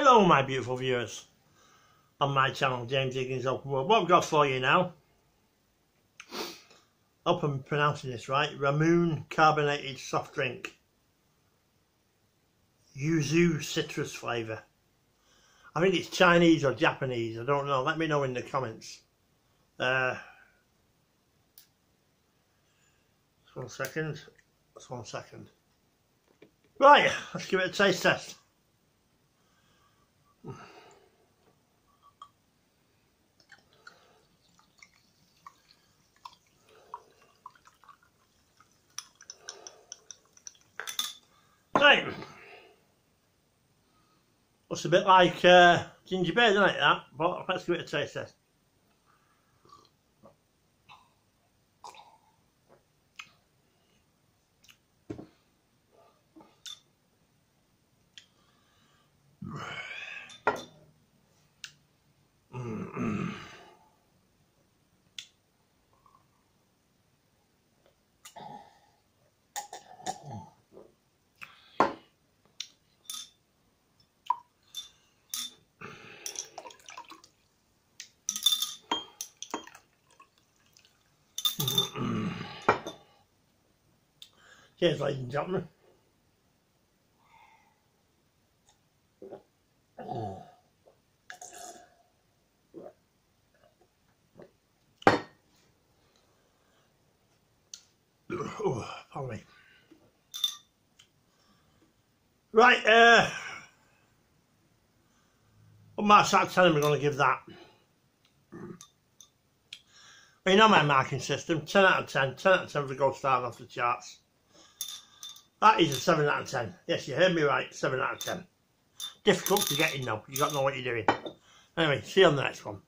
Hello my beautiful viewers on my channel James Higgins Open World. What I've got for you now, hope I'm pronouncing this right, Ramoon Carbonated Soft Drink. Yuzu Citrus Flavour. I think it's Chinese or Japanese, I don't know, let me know in the comments. Uh, one second, just one second. Right, let's give it a taste test. Right. Looks a bit like uh, ginger beer, doesn't it, that? But let's give it a taste test. Cheers, ladies and gentlemen. Oh, pardon me. Right, uh, marks out of 10 we're going to give that? You know my marking system, 10 out of 10, 10 out of 10 for the gold star off the charts. That is a 7 out of 10. Yes, you heard me right, 7 out of 10. Difficult to get in though, you got to know what you're doing. Anyway, see you on the next one.